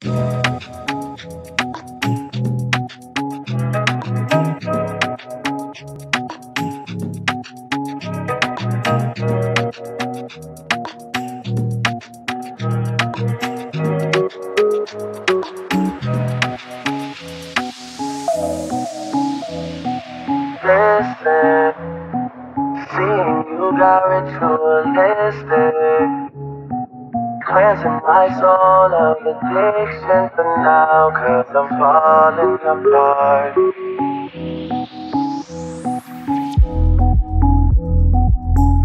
Listen, seeing you got ritualistic. Cleansing my soul of addiction for now, cause I'm falling apart.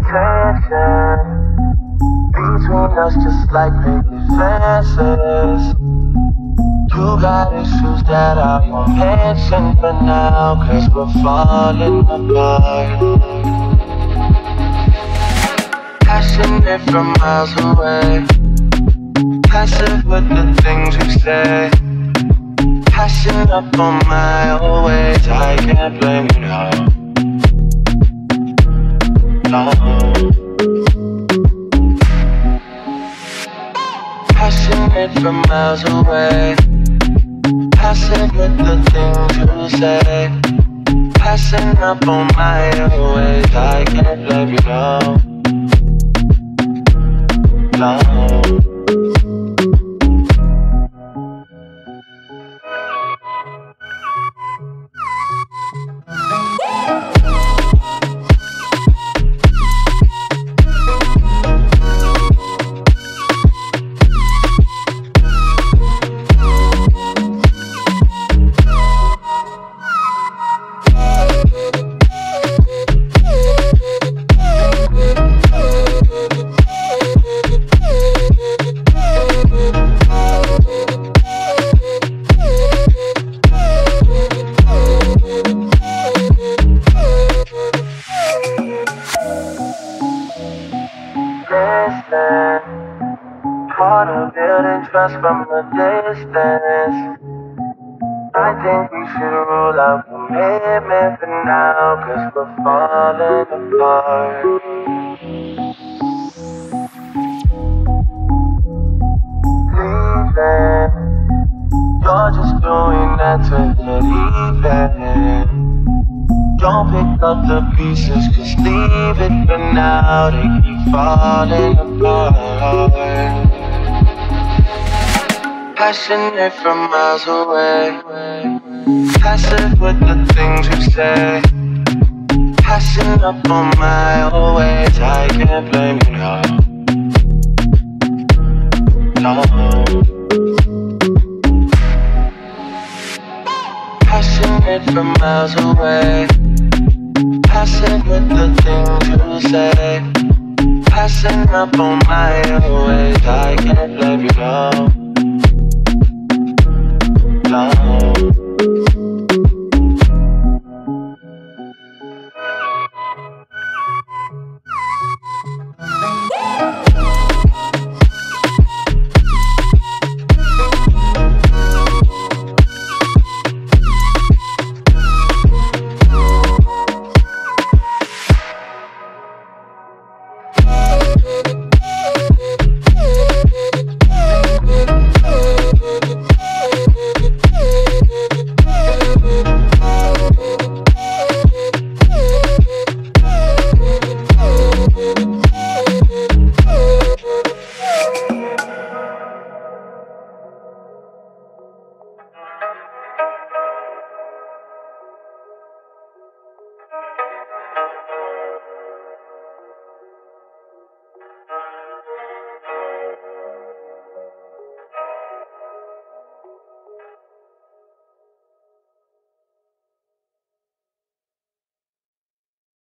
Tension between us just like baby fences. You got issues that I won't mention for now, cause we're falling apart. Passionate from miles away. Passive with the things you say. Passion up on my old ways, I can't blame you now. No. Passionate from miles away. Passive with the things you say. Passing up on my old ways, I can't blame you now. No. Part of building trust from a distance. I think we should rule out commitment for now, cause we're falling apart. Leaving, you're just doing that to Pick up the pieces, just leave it for now. They keep falling apart. Passionate from miles away. Passive with the things you say. Passing up on my old ways, I can't blame you now. No. Passionate from miles away. Passing with the things you say Passing up on my own ways. I can't let you go. long